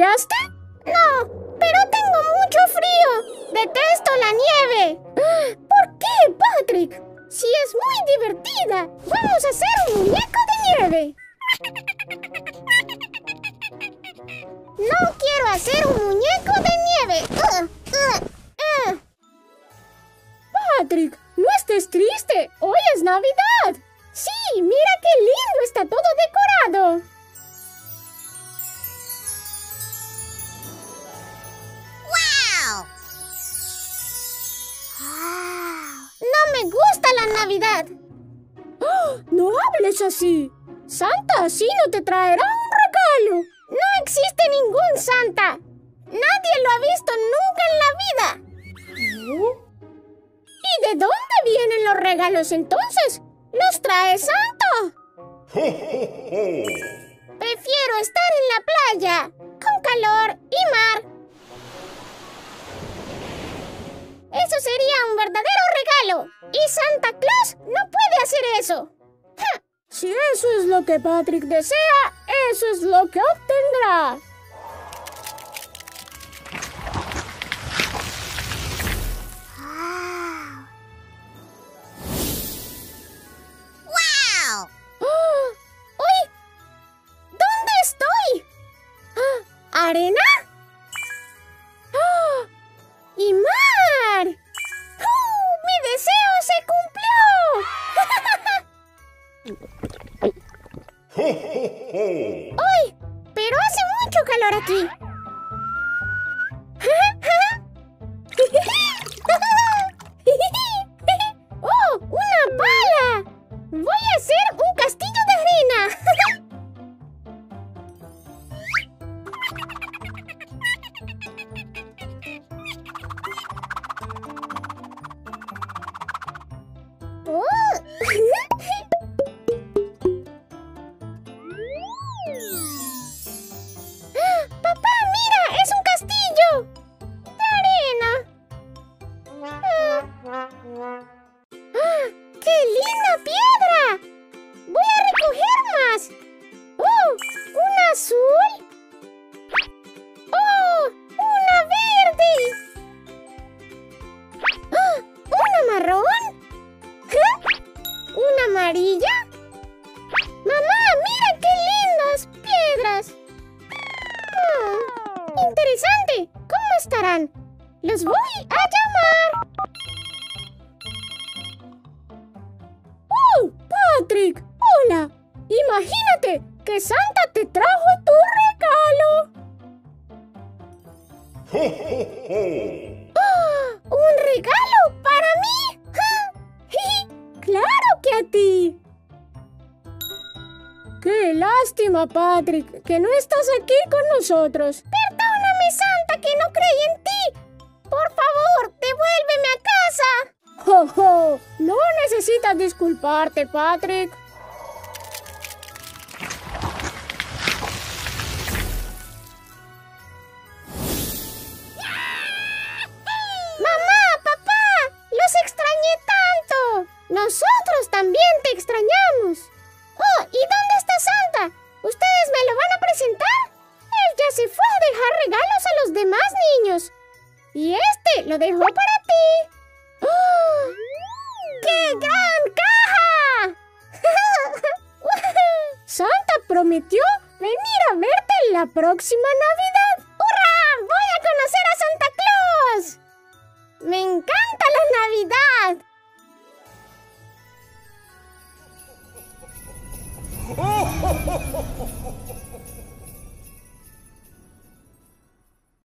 golpeaste? No, pero tengo mucho frío. Detesto la nieve. ¿Por qué, Patrick? Si es muy divertida. Vamos a hacer un muñeco de nieve. No quiero hacer un muñeco de nieve. Me gusta la Navidad. ¡Oh! No hables así. Santa así no te traerá un regalo. No existe ningún Santa. Nadie lo ha visto nunca en la vida. ¿Y de dónde vienen los regalos entonces? ¿Los trae Santo? Prefiero estar en la playa, con calor y mar. Eso sería un verdadero regalo. Y Santa Claus no puede hacer eso. Si eso es lo que Patrick desea, eso es lo que obtendrá. ¿Dónde estoy? ¿Arena? ¡Uy! Pero hace mucho calor aquí. ¡Ah! ¡Qué linda piedra! ¡Voy a recoger más! ¡Oh! ¿Un azul? ¡Oh! ¡Una verde! ¡Ah! ¿Una marrón? ¿Qué? ¿Una amarilla? ¡Mamá, mira qué lindas piedras! Hmm, ¡Interesante! ¿Cómo estarán? ¡Los voy a llamar! Patrick! ¡Hola! Imagínate que Santa te trajo tu regalo. ¡Ah! ¿Un regalo para mí? ¡Ah! ¡Claro que a ti! ¡Qué lástima, Patrick, que no estás aquí con nosotros! Perdóname, Santa, que no disculparte, Patrick. Mamá, papá, los extrañé tanto. Nosotros también te extrañamos. Oh, ¿y dónde está Santa? ¿Ustedes me lo van a presentar? Él ya se fue a dejar regalos a los demás niños. Y este lo dejó para ti. ¡Oh! ¡Qué gran prometió venir a verte la próxima Navidad. ¡Hurra! ¡Voy a conocer a Santa Claus! ¡Me encanta la Navidad!